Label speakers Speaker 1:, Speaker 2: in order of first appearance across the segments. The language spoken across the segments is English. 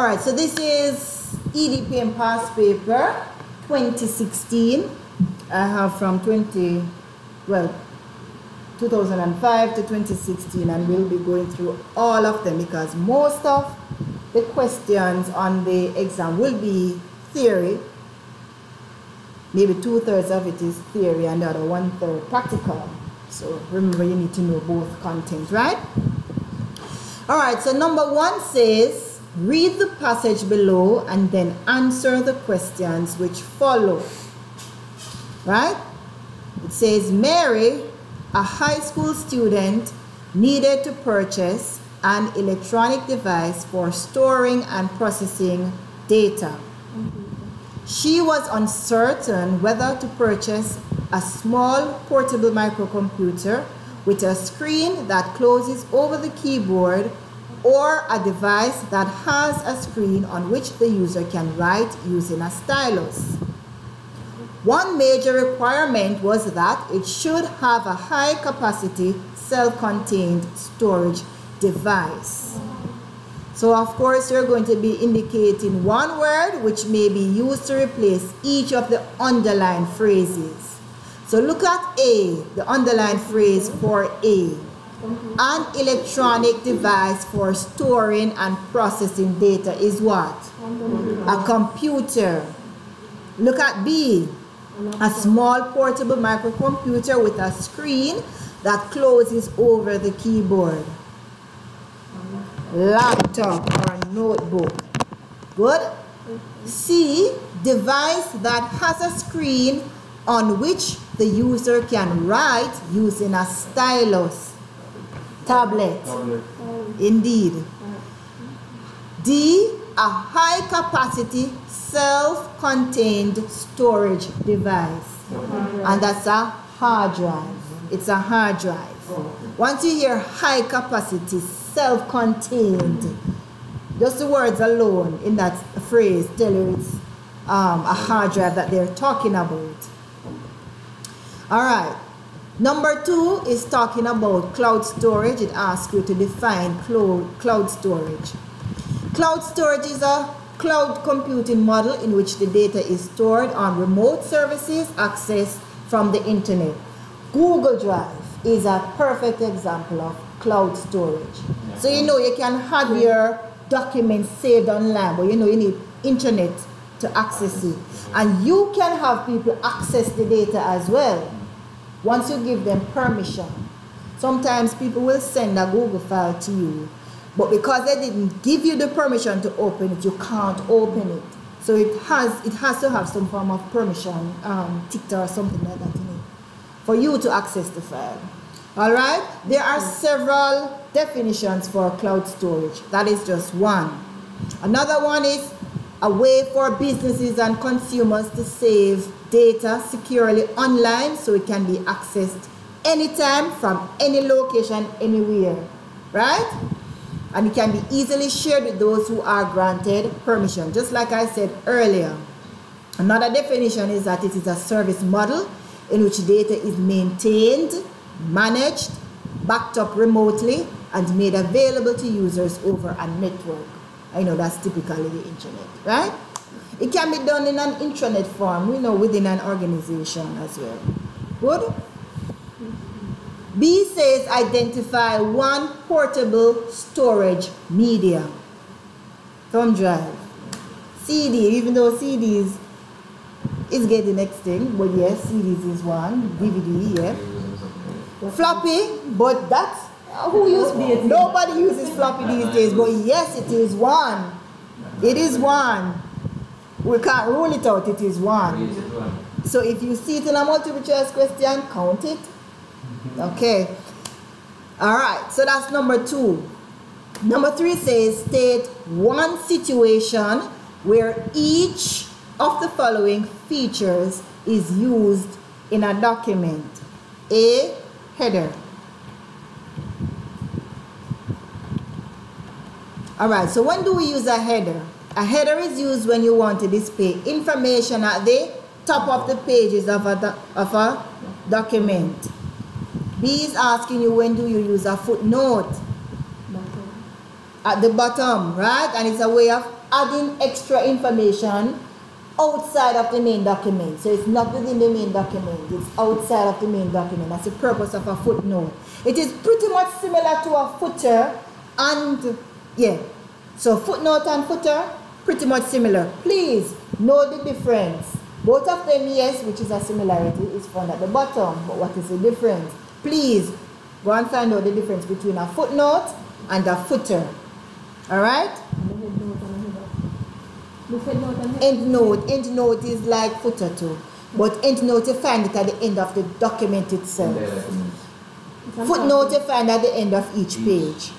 Speaker 1: All right, so this is EDPM past paper 2016. I have from 20, well, 2005 to 2016 and we'll be going through all of them because most of the questions on the exam will be theory. Maybe two-thirds of it is theory and the other one-third practical. So remember you need to know both content right? All right so number one says read the passage below and then answer the questions which follow right it says mary a high school student needed to purchase an electronic device for storing and processing data. She was uncertain whether to purchase a small portable microcomputer with a screen that closes over the keyboard or a device that has a screen on which the user can write using a stylus. One major requirement was that it should have a high capacity self-contained storage device. So of course you're going to be indicating one word which may be used to replace each of the underlined phrases. So look at A, the underlined phrase for A. An electronic device for storing and processing data is what? A computer. Look at B, a small portable microcomputer with a screen that closes over the keyboard. Laptop or notebook. Good? C, device that has a screen on which the user can write using a stylus. Tablet. Tablet. Indeed. D, a high capacity self-contained storage device. And that's a hard drive. It's a hard drive. Once you hear high capacity, self-contained, just the words alone in that phrase tell you it's um, a hard drive that they're talking about. All right. Number two is talking about cloud storage. It asks you to define cloud storage. Cloud storage is a cloud computing model in which the data is stored on remote services accessed from the internet. Google Drive is a perfect example of cloud storage. So you know you can have your documents saved online, but you know you need internet to access it. And you can have people access the data as well once you give them permission. Sometimes people will send a Google file to you but because they didn't give you the permission to open it, you can't open it. So it has it has to have some form of permission, um, or something like that in it, for you to access the file. All right. There are several definitions for cloud storage. That is just one. Another one is a way for businesses and consumers to save data securely online so it can be accessed anytime from any location anywhere. Right? and it can be easily shared with those who are granted permission. Just like I said earlier, another definition is that it is a service model in which data is maintained, managed, backed up remotely, and made available to users over a network. I know that's typically the internet, right? It can be done in an intranet form, you know, within an organization as well. Good? B says identify one portable storage media. Thumb drive. CD, even though CDs is getting extinct, but yes, CDs is one. DVD, yeah. Floppy, but that's Uh, who uses nobody uses floppy these days, but yes, it is one. It is one. We can't rule it out, it is one. So if you see it in a multiple choice question, count it Okay. All right. So that's number two. Number three says state one situation where each of the following features is used in a document. A. Header. Alright, so when do we use a header? A header is used when you want to display information at the top of the pages of a, of a document. B is asking you when do you use a footnote? At the bottom, right? And it's a way of adding extra information outside of the main document. So it's not within the main document, it's outside of the main document. That's the purpose of a footnote. It is pretty much similar to a footer and, yeah. So footnote and footer, pretty much similar. Please know the difference. Both of them, yes, which is a similarity, is found at the bottom. But what is the difference? Please go and find out the difference between a footnote and a footer. All right? End note. End note is like footer too. But end note you find it at the end of the document itself. Footnote you find at the end of each page.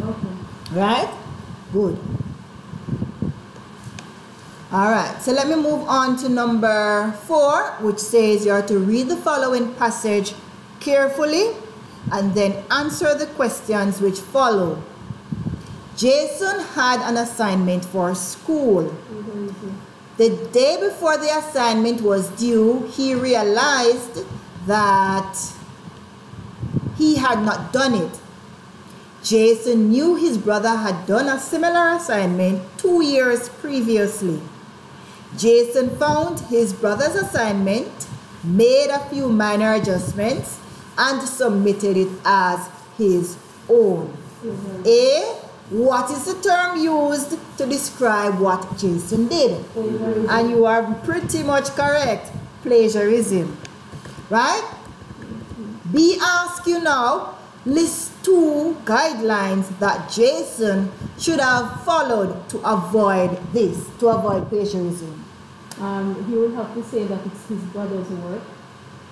Speaker 2: Okay.
Speaker 1: Right? Good. All right, so let me move on to number four, which says you are to read the following passage carefully and then answer the questions which follow. Jason had an assignment for school. The day before the assignment was due, he realized that he had not done it. Jason knew his brother had done a similar assignment two years previously. Jason found his brother's assignment, made a few minor adjustments, and submitted it as his own. Mm-hmm. A. What is the term used to describe what Jason did? Mm-hmm. And you are pretty much correct. Plagiarism. Right? B ask you now, list two guidelines that Jason should have followed to avoid this, to avoid plagiarism.
Speaker 2: Um, he would have to say that it's his brother's work,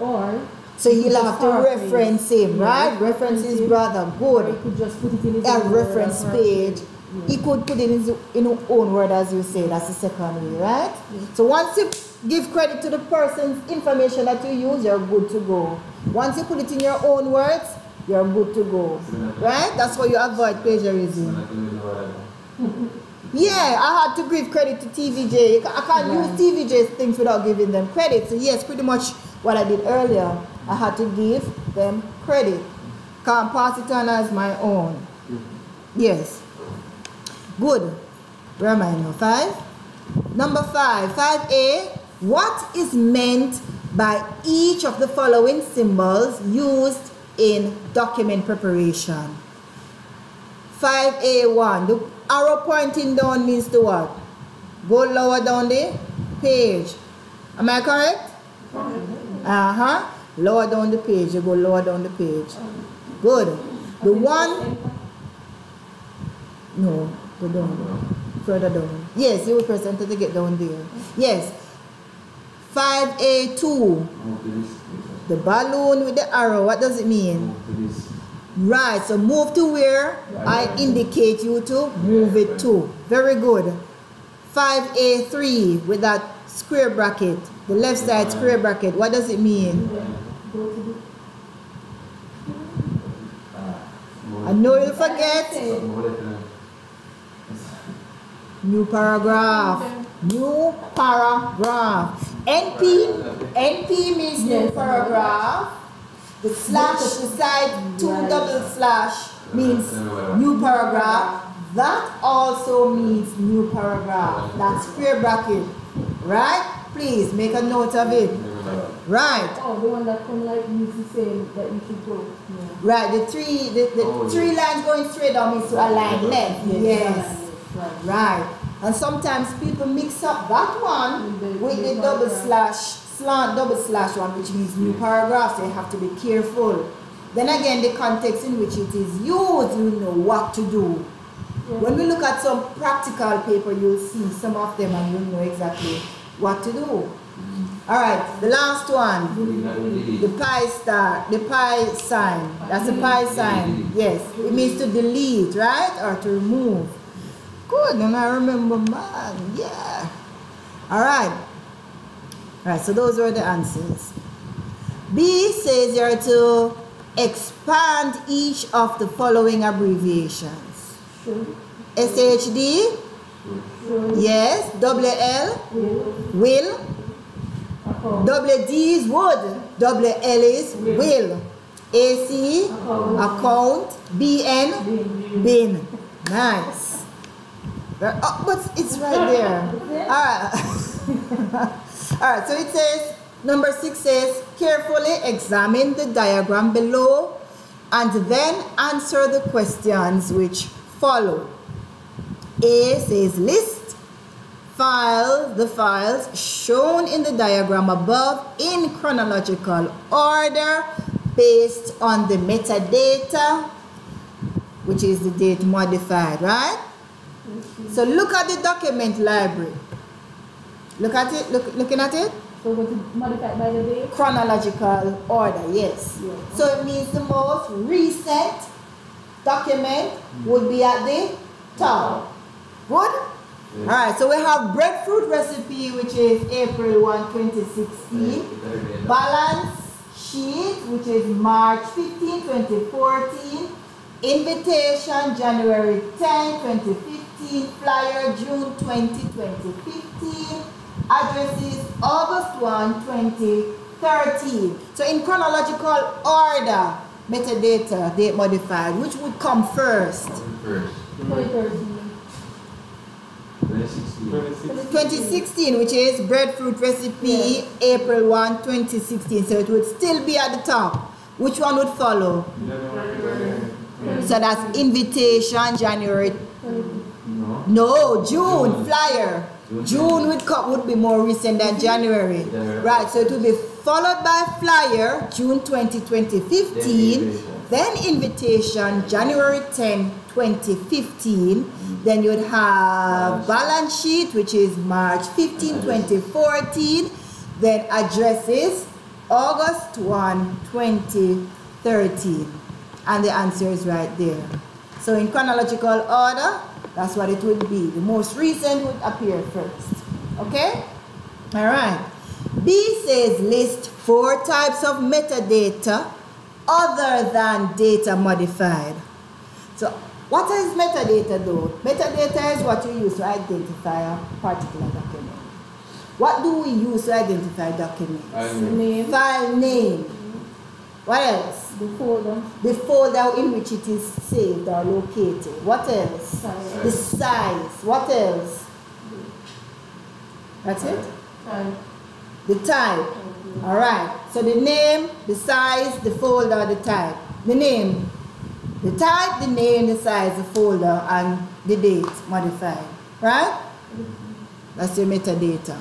Speaker 2: or
Speaker 1: So he'll have to reference him,
Speaker 2: Yeah,
Speaker 1: right? Reference his brother.
Speaker 2: Or he could just put it in his
Speaker 1: A
Speaker 2: own
Speaker 1: reference page.
Speaker 2: paraphrase.
Speaker 1: He could put it in his, in his own word, as you say. That's the second way, right? So once you give credit to the person's information that you use, you're good to go. Once you put it in your own words, you're good to go. Right? That's how you avoid plagiarism. Yeah, I had to give credit to TVJ. I can't use TVJ's things without giving them credit. So yes, pretty much what I did earlier. I had to give them credit. Can't pass it on as my own. Yes. Good. Where am I now? Five? Number five. 5A. What is meant by each of the following symbols used in document preparation? 5A1. The arrow pointing down means to what? Go lower down the page. Am I correct? Uh-huh. Lower down the page. You go lower down the page. Good. The one... No. Go down. Further down. Yes, you will press enter to get down there. Yes. 5A2. The balloon with the arrow. What does it mean? Right, so move to where I indicate you to move it to. Very good. 5A3 with that square bracket, the left side square bracket. What does it mean?
Speaker 2: Go to the
Speaker 1: I know you'll forget. New paragraph. New paragraph. NP, NP means new
Speaker 2: Yes.
Speaker 1: paragraph. The slash beside two double slash means new paragraph. That also means new paragraph. That's square bracket. Right? Please make a note of it. Right.
Speaker 2: Oh, the one that come like means the same that you should go. Yeah.
Speaker 1: Right. The three the, the
Speaker 3: Oh,
Speaker 1: three
Speaker 3: yes.
Speaker 1: lines going straight down means to align left. Yes.
Speaker 2: Right.
Speaker 1: Right. And sometimes people mix up that one mm-hmm.
Speaker 2: With the
Speaker 1: with the double
Speaker 2: paragraph.
Speaker 1: slash, slant double slash one, which means new paragraph. So you have to be careful. Then again, the context in which it is used, you know what to do.
Speaker 2: Yeah.
Speaker 1: When we look at some practical paper, you'll see some of them and you'll know exactly what to do. All right, the last one. The pi star, the pi sign. That's a pi sign. Yes, it means to delete, right? Or to remove. Good, and I remember, man. Yeah. All right. All right, so those were the answers. B says you're to expand each of the following abbreviations. SHD, yes. WL,
Speaker 2: will,
Speaker 1: will. Double D is would. Double L is will. AC,
Speaker 2: account.
Speaker 1: BN,
Speaker 2: bin.
Speaker 1: Nice. Right- Oh, but it's right there. All right. All right, so it says, number six says, carefully examine the diagram below and then answer the questions which follow. A says list file the files shown in the diagram above in chronological order based on the metadata which is the date modified right so look at the document library. Look at it look, looking at it?
Speaker 2: So was it modified by the date?
Speaker 1: chronological order yes.
Speaker 2: Yes.
Speaker 1: so it means the most recent document would be at the top. Good? All right so we have breadfruit recipe which is april 1 2016 balance sheet which is march 15 2014 invitation january 10 2015 flyer june 20 2015 addresses august 1 2013 so in chronological order metadata date modified which would come first?
Speaker 3: First,
Speaker 2: 2013.
Speaker 3: 2016.
Speaker 1: 2016 which is breadfruit recipe april 1 2016 so it would still be at the top. Which one would follow? So that's invitation january
Speaker 3: No.
Speaker 1: june
Speaker 3: June.
Speaker 1: flyer
Speaker 3: June.
Speaker 1: june would come would be more recent than january
Speaker 3: January.
Speaker 1: right so it would be followed by flyer june 20 2015 then invitation january 10 2015 then you'd have balance sheet which is march 15 2014 then addresses august 1 2013 and the answer is right there so in chronological order that's what it would be. The most recent would appear first. Okay? All right. B says list four types of metadata other than data modified. So what is metadata though? Metadata is what you use to identify a particular document. What do we use to identify documents?
Speaker 2: The name,
Speaker 1: file name. What else
Speaker 2: the folder,
Speaker 1: the folder in which it is saved or located. What else?
Speaker 2: size,
Speaker 1: The size. What else? That's it?
Speaker 2: type.
Speaker 1: The type. All right. So the name, the size, the folder, the type. The name, the type, the name, the size, the folder, and the date modified. Right? That's your metadata.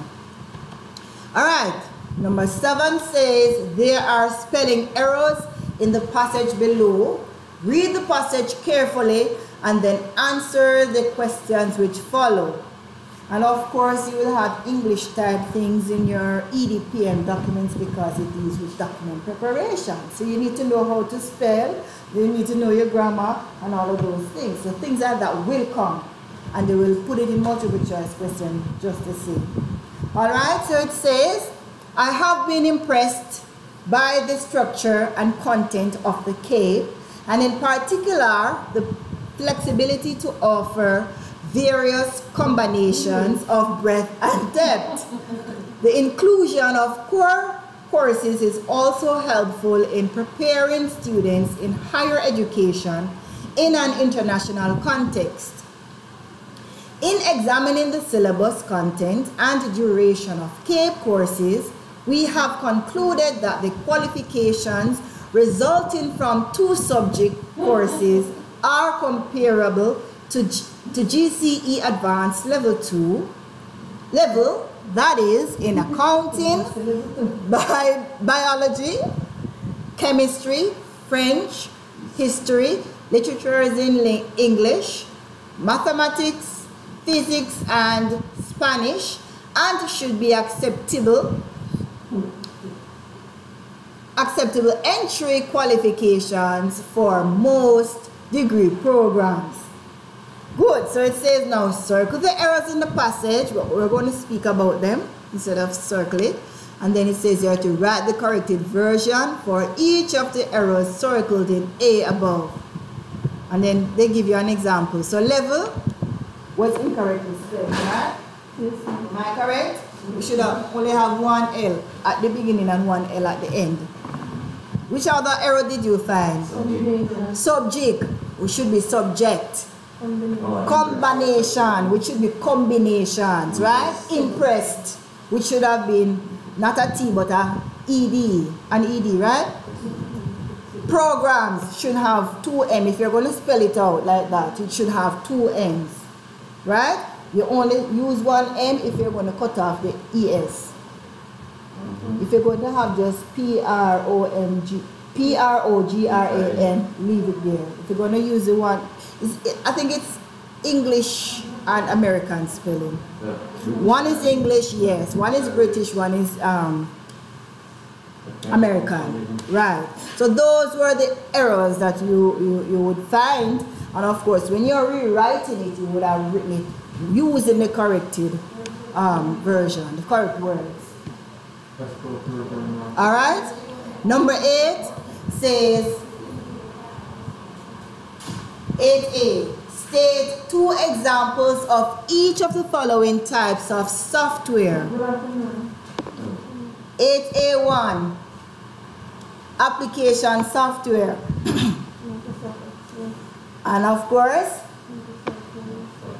Speaker 1: All right. Number seven says there are spelling errors in the passage below. Read the passage carefully and then answer the questions which follow. And of course, you will have English type things in your EDPM documents because it deals with document preparation. So you need to know how to spell, you need to know your grammar and all of those things. So things like that will come and they will put it in multiple choice question just the same. All right, so it says, I have been impressed by the structure and content of the CAPE, and in particular, the flexibility to offer various combinations mm. of breadth and depth. The inclusion of core courses is also helpful in preparing students in higher education in an international context. In examining the syllabus content and duration of CAPE courses, we have concluded that the qualifications resulting from two subject courses are comparable to, to GCE Advanced Level 2 level, that is in accounting, bi- biology, chemistry, French, history, literatures in li- English, mathematics, physics, and Spanish, and should be acceptable acceptable entry qualifications for most degree programs. Good, so it says now circle the errors in the passage, but we're going to speak about them instead of circle it. And then it says you have to write the corrected version for each of the errors circled in A above. And then they give you an example. So level was incorrectly spelled, right?
Speaker 2: Yes,
Speaker 1: Am I correct? We should have only have one L at the beginning and one L at the end. Which other error did you find?
Speaker 2: combination.
Speaker 1: Subject. We should be subject.
Speaker 2: Combination.
Speaker 1: Combination, which should be combinations, right? Impressed, which should have been not a T but a ED, an ED, right? Programs should have two M. If you're going to spell it out like that, it should have two M's, right? You only use one M if you're going to cut off the ES. If you're going to have just P R O M G P R O G R A N, leave it there. If you're going to use the one, I think it's English and American spelling. One is English, yes. One is British, one is um, American. Right. So those were the errors that you, you, you would find. And of course, when you're rewriting it, you would have written it using the corrected um, version, the correct words. All right. Number eight says 8A. State two examples of each of the following types of software. 8A1. Application software. and of course,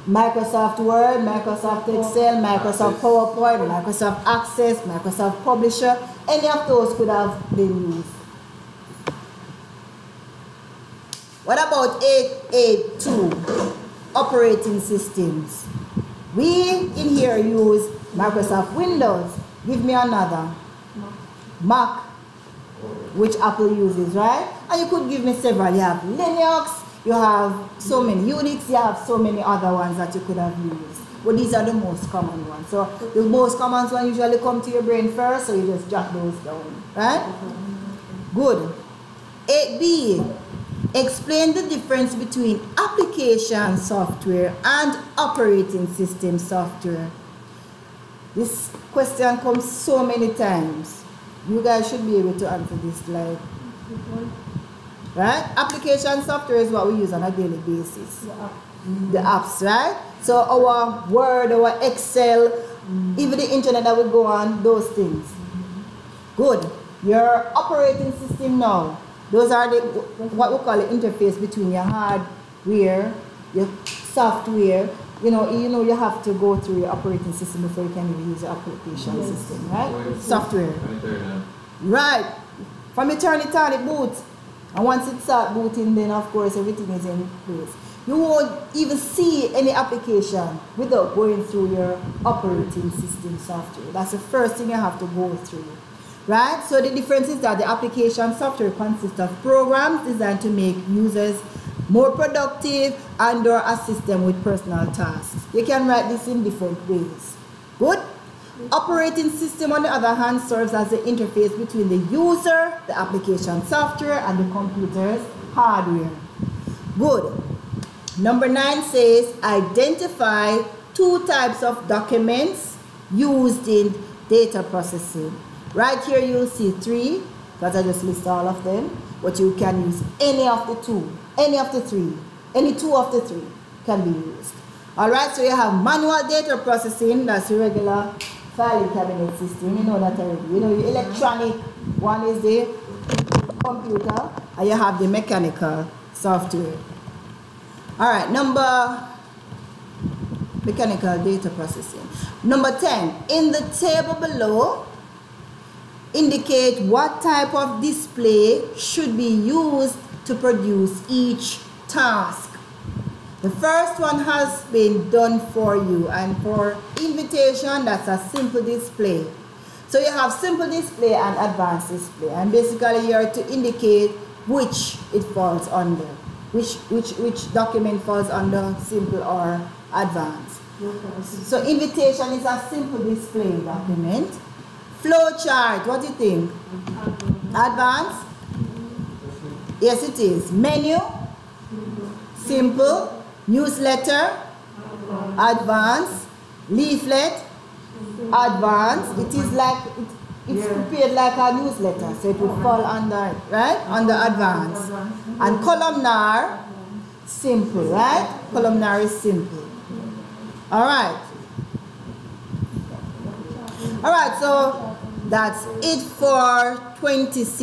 Speaker 1: Microsoft Word, Microsoft Excel, Microsoft PowerPoint, Microsoft Access, Microsoft Publisher, any of those could have been used. What about 882 operating systems? We in here use Microsoft Windows. Give me another. Mac, which Apple uses, right? And you could give me several. You have Linux, you have so many Unix, you have so many other ones that you could have used. But these are the most common ones. So the most common ones usually come to your brain first, so you just jot those down, right? Good. 8B. Explain the difference between application software and operating system software. This question comes so many times. You guys should be able to answer this like right? Application software is what we use on a daily basis. The apps, right? So our Word, our Excel, mm-hmm. even the internet that we go on, those things. Mm-hmm. Good. Your operating system now. Those are the what we call the interface between your hardware, your software. You know, you know you have to go through your operating system before you can even use the application
Speaker 2: Yes.
Speaker 1: system, right? Software. Right. From you turn it on, it boots. And once it starts booting, then of course everything is in place. You won't even see any application without going through your operating system software. That's the first thing you have to go through. Right? So the difference is that the application software consists of programs designed to make users more productive and or assist them with personal tasks. You can write this in different ways. Good? Operating system, on the other hand, serves as the interface between the user, the application software, and the computer's hardware. Good. Number nine says identify two types of documents used in data processing. Right here you'll see three, because I just list all of them, but you can use any of the two, any of the three, any two of the three can be used. All right, so you have manual data processing, that's the regular filing cabinet system, you know that already. You know, your electronic one is the computer, and you have the mechanical software. All right, number mechanical data processing. Number 10, in the table below, indicate what type of display should be used to produce each task. The first one has been done for you and for invitation that's a simple display. So you have simple display and advanced display and basically you're to indicate which it falls under. Which, which, which document falls under simple or advanced. So invitation is a simple display document. Flow chart, what do you think? Advanced? Yes it is. Menu? Simple. Newsletter? advance, Leaflet? advance. It is like, it, it's prepared like a newsletter, so it will fall under, right? Under advance. And columnar? Simple, right? Columnar is simple. All right. All right, so that's it for 26.